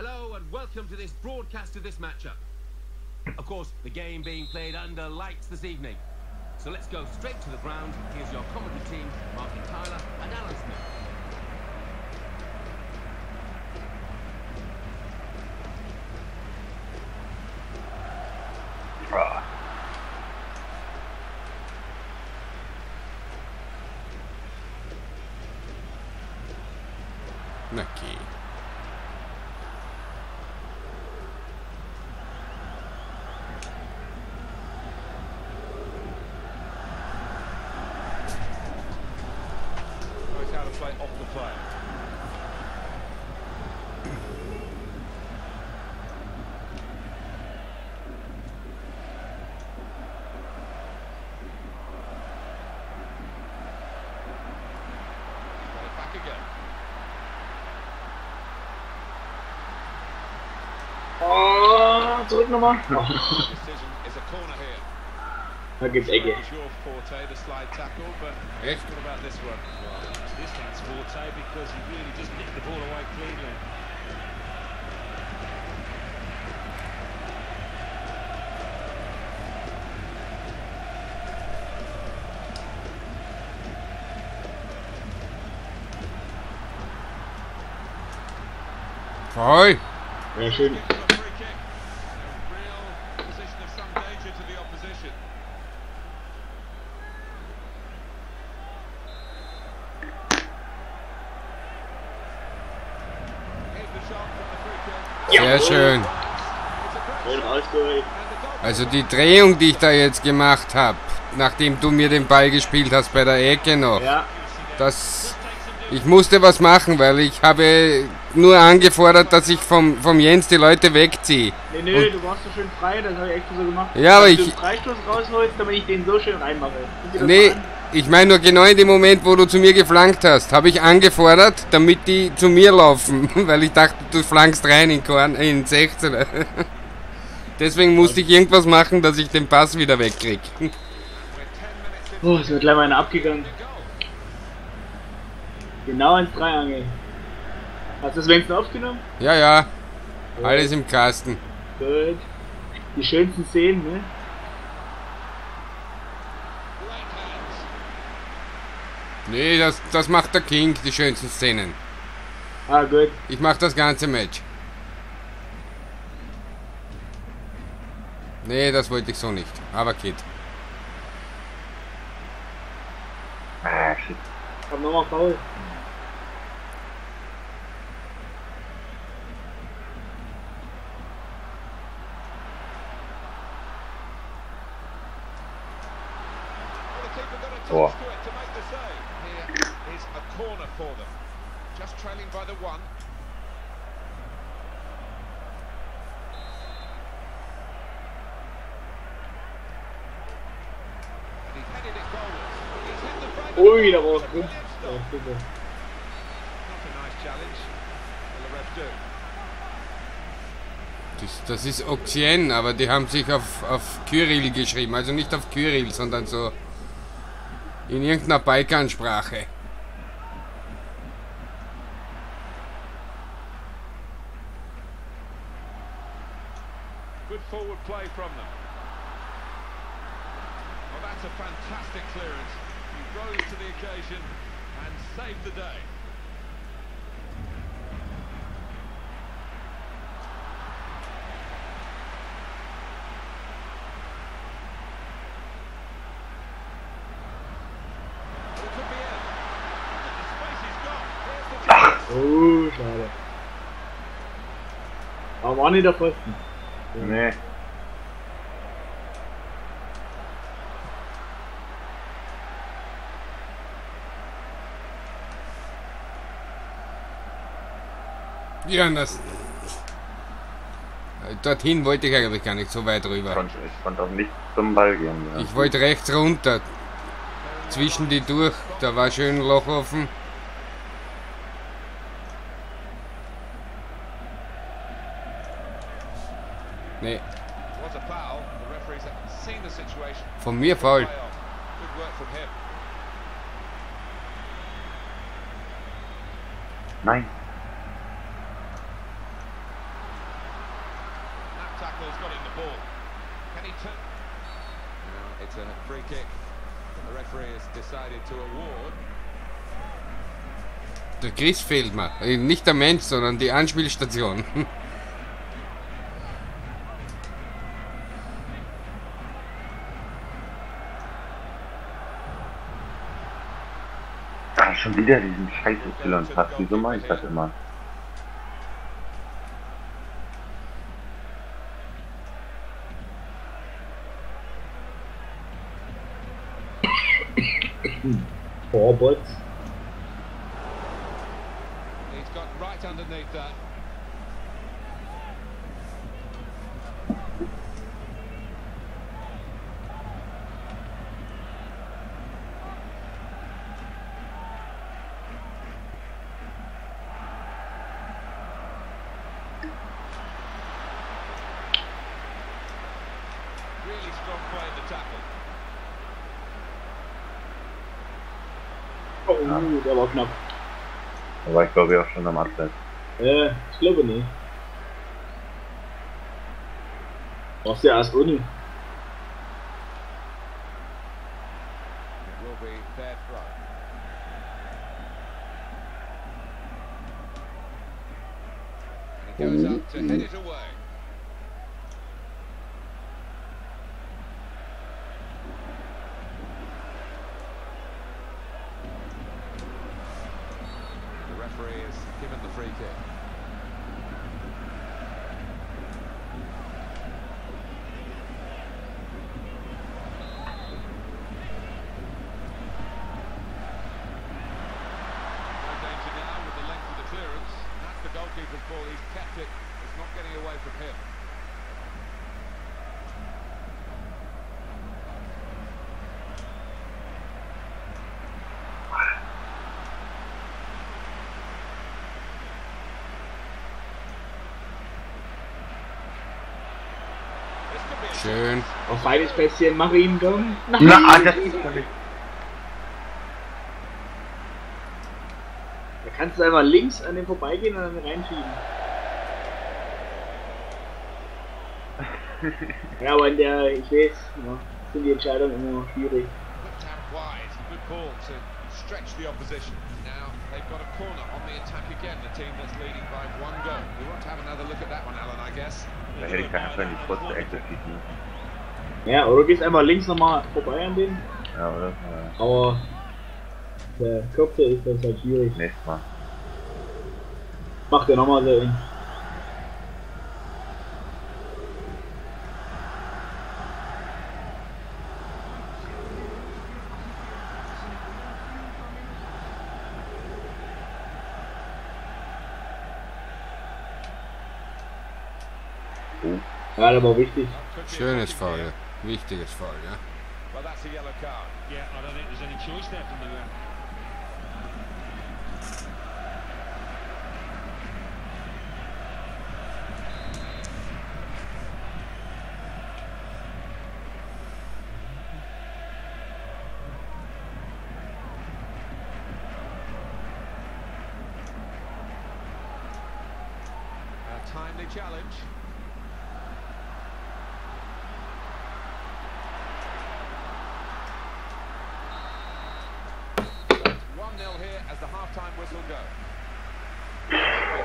Hello and welcome to this broadcast of this matchup. Of course, the game being played under lights this evening. So let's go straight to the ground. Here's your commentary team, Martin Tyler and Alan Smith. Neki. Zurück nochmal. Decision is a corner here. da gibt's Ecke. Echt? what about this one? This one's forte because he really just nicked the ball away cleanly. Voll. Ja, schön. Give them a free kick. A real position of some danger to the opposition. Here's the shot from the free kick. Sehr schön. It's a great Schön shot. ausgeholt. And the goal Also die Drehung, die ich da jetzt gemacht habe, nachdem du mir den Ball gespielt hast bei der Ecke noch, Ja, das... Ich musste was machen, weil ich habe nur angefordert, dass ich vom, vom Jens die Leute wegziehe. nee, nee, du warst so schön frei, das habe ich extra so gemacht. Ja, aber Dass du ich- den Freistoß rausholst, damit ich den so schön reinmache. Nee. Ich meine nur genau in dem Moment, wo du zu mir geflankt hast, habe ich angefordert, damit die zu mir laufen, weil ich dachte, du flankst rein in, Korn, in 16. Deswegen musste ich irgendwas machen, dass ich den Pass wieder wegkrieg. Oh, es wird gleich mal einer abgegangen. Genau ins Dreiangel. Hast du das wenigstens aufgenommen? Ja, ja, alles im Kasten. Gut. Die schönsten Szenen, ne? Nee, das, das macht der King, die schönsten Szenen. Ah, gut. Ich mach das ganze Match. Nee, das wollte ich so nicht. Aber Kid. Komm nochmal faul. Well, the keeper got a touch Oh. to it to make the save. Here is a corner for them. Just trailing by the one. And he headed it goalwards. He's hit the frame. Ui, da war was drin. Ja, Not super. a nice challenge. Will the ref do? Das, das ist Oxien, aber die haben sich auf, auf Kyrill geschrieben. Also nicht auf Kyrill, sondern so in irgendeiner Balkansprache. Forward play from them. Well, that's a fantastic clearance. He rose to the occasion and saved the day. It could be in. The space he's got. Here's the chance. Oh, schade. Aber war nicht der Pfosten. Nee. Ja, das. Dorthin wollte ich eigentlich gar nicht so weit rüber. ich konnte auch nicht zum Ball gehen. Ja. Ich wollte rechts runter. Zwischen die durch. Da war schön Loch offen. Nee, von mir faul. Nein. tackle's got him the ball. Can he turn? Now it's a free kick the referee has decided to award. Der Chris fehlt mir. Äh, Nicht der Mensch, sondern die Anspielstation. Ah, schon wieder diesen scheiß Y-Pass. Wieso mache ich das immer? Vorbots. He's got right underneath that. Really strong play in the tackle. Oh, der war knapp. Da war ich glaube ich auch schon am Abseits. Äh, ich glaube nicht. Brauchst du ja erst ohne. Referee has given the free kick. Schön. Auf feines Pässchen, mach ihn, komm. Nein. Na, ah, das ist doch nicht. Da kannst du einfach links an dem vorbeigehen und dann reinschieben. ja, aber in der, ich weiß, ja, sind die Entscheidungen immer schwierig. Out wide. Good ball to stretch the opposition. Now they've got a corner on the attack again, the team that's leading by one goal. We want to have another look at that one, Alan, I guess. Da hätte ich einfach in die kurze Ecke schießen. Ja, oder gehst einfach links nochmal vorbei an den. Ja, oder? Ja, Aber der Köpfe ist das halt schwierig. nächstes Mal. Macht er nochmal so. eng. Ja, war wichtig. Schönes Foul. ja. Wichtiges Foul, ja. Well, that's half-time whistle goes.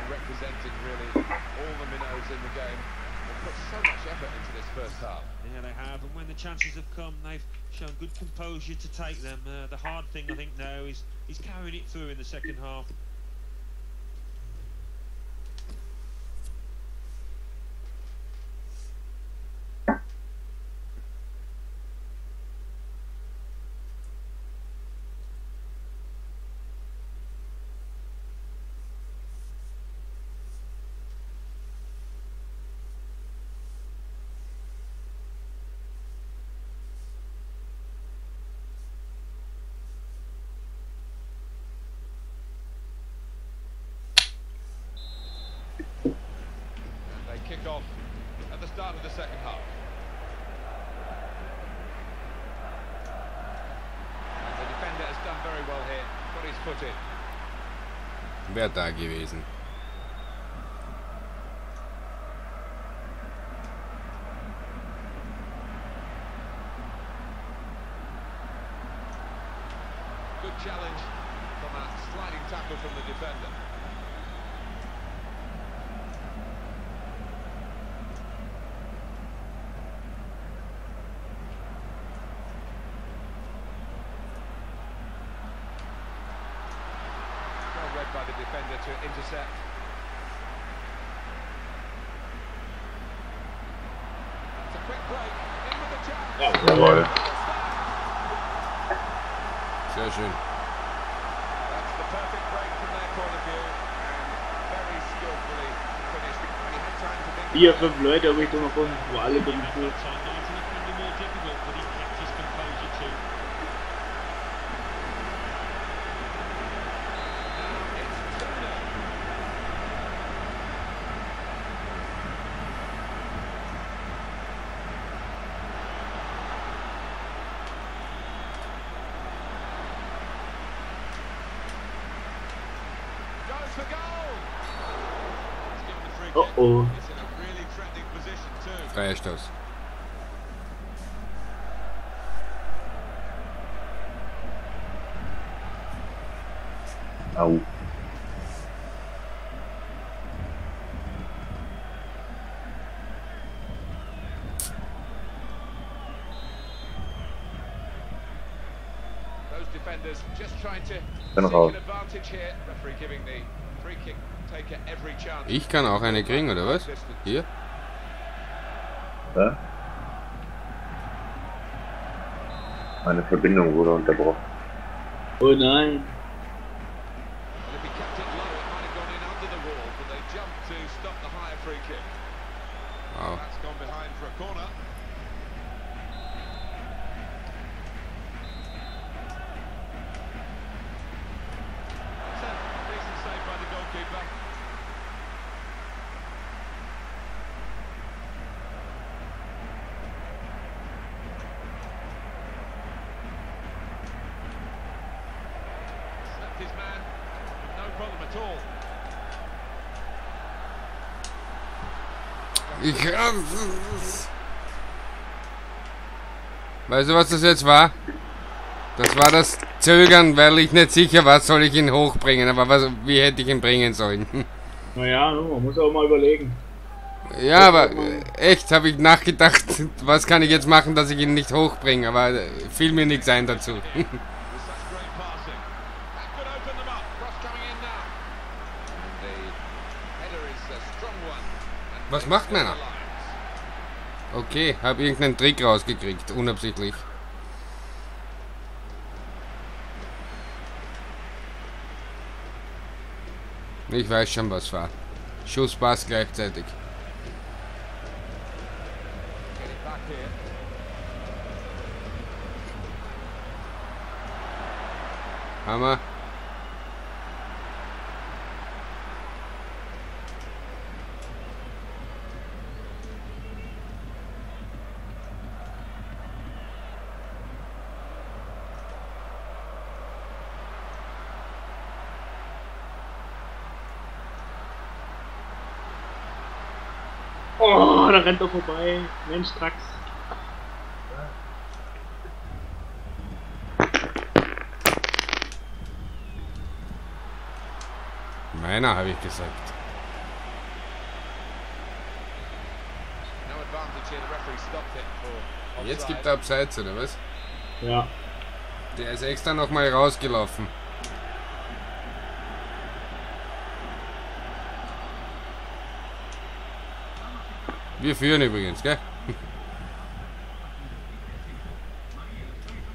Representing really all the minnows in the game. They've put so much effort into this first half. Yeah, they have. And when the chances have come, they've shown good composure to take them. Uh, the hard thing, I think, now is he's carrying it through in the second half. start of the second half. And the defender has done very well here. Got his foot in. Wer da gewesen? Good challenge from a sliding tackle from the defender. Time to think. vier, fünf Leute habe ich da noch wo alle drin At Uh-oh. Finish those. Ow. Those defenders just trying to take advantage here. Referee giving the free kick. Ich kann auch eine kriegen, oder was? Hier? Ja? Meine Verbindung wurde unterbrochen. Oh nein. And if he kept it low, it might have gone in under the wall, but they jumped to stop the higher free kick. Wow. That's gone behind for a corner. That's a decent save by the goalkeeper. Slapped his man, no problem at all. Ich. Weißt du, was das jetzt war? Das war das Zögern, weil ich nicht sicher war, soll ich ihn hochbringen. Aber was, wie hätte ich ihn bringen sollen? Naja, man muss auch mal überlegen. Ja, aber äh, echt habe ich nachgedacht, was kann ich jetzt machen, dass ich ihn nicht hochbringe. Aber äh, fiel mir nichts ein dazu. with such great passing. That could open them up. Cross coming in now. And the header is a strong one. And Was macht lines. Okay, habe irgendeinen Trick rausgekriegt, unabsichtlich. Ich weiß schon, was war. Schuss, Pass gleichzeitig. Hammer. Oh, da rennt er vorbei. Mensch, Trax. Meiner, habe ich gesagt. No advantage here. The referee stopped it for offside. Jetzt gibt er Abseits, oder was? Ja. Der ist extra nochmal rausgelaufen. Wir führen übrigens, gell?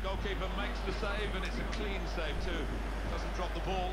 Goalkeeper makes the save and it's a clean save too. Doesn't drop the ball.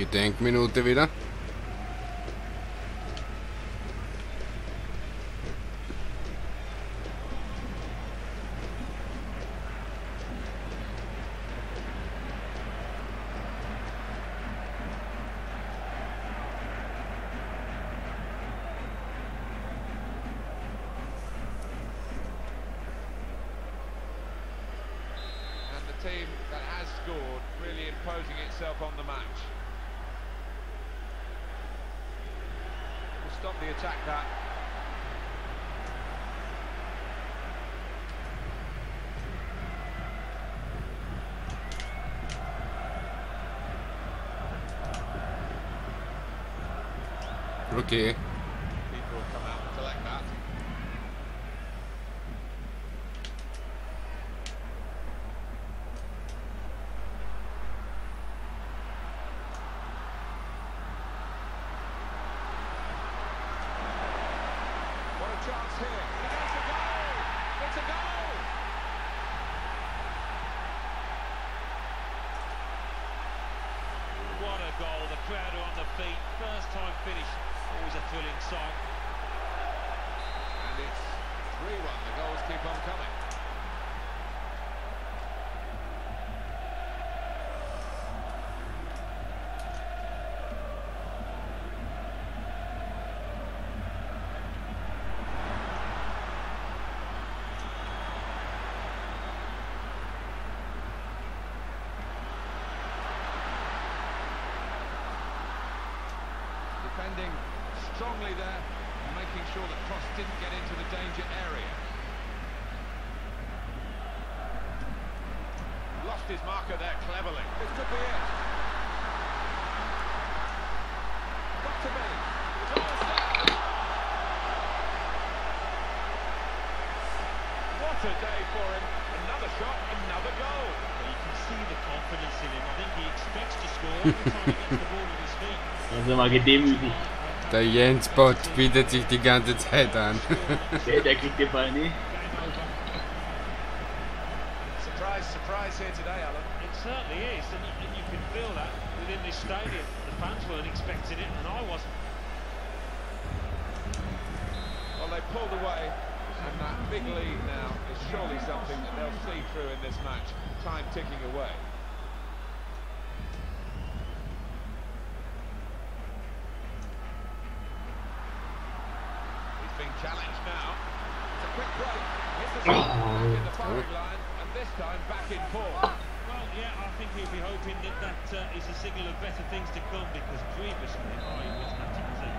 Gedenkminute wieder. Team that has scored really imposing itself on the match. Will stop the attack that. Okay. People will come out and collect that. What a chance here. And it's a goal! It's a goal! What a goal, the crowd are on the feet, first time finish, always a thrilling sight. And it's 3-1. The goals keep on coming. Defending strongly there, and making sure that Cross didn't get into the danger area. Lost his marker there cleverly. This could be it. Got to be. What a day for him. Another shot, another goal. You can see the confidence in him. I think he expects to score every time he gets the ball at his feet. Dann sind wir gedemütigt. Der Jens Bott bietet sich die ganze Zeit an. Der, der kriegt den Ball nicht. Surprise, surprise here today, Alan. It certainly is, and you, and you can feel that within this stadium. The fans weren't expecting it, and I wasn't. Well, they pulled away, and that big lead now is surely something that they'll see through in this match. Time ticking away. He's being challenged now. It's a quick break. Here's the shot. In the firing line, and this time back in form. Well, yeah, I think he'll be hoping that that uh, is a signal of better things to come because previously, oh, he wasn't happy was?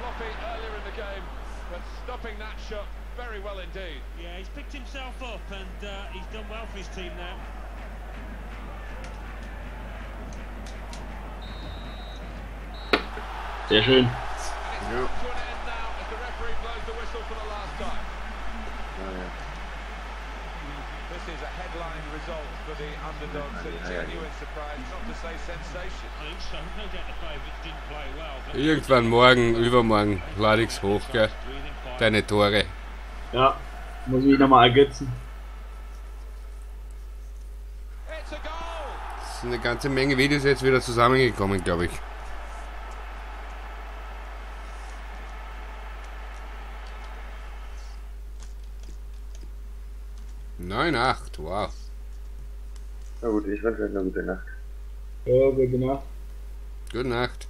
Sloppy earlier in the game, but stopping that shot very well indeed. Yeah, he's picked himself up and uh, he's done well for his team now. Sehr schön. Last time. This is a headline result for the underdogs, a genuine surprise, not to say sensation. I think so. No doubt the favourites didn't play well, but Irgendwann morgen, übermorgen lade ich's hoch, gell? Deine Tore. Ja, muss ich mich nochmal ergötzen. It's a goal! Es sind eine ganze Menge Videos jetzt wieder zusammengekommen, glaube ich. Neun, acht, wow. Na gut, ich wünsche euch eine gute Nacht. Ja, gute Nacht. Gute Nacht.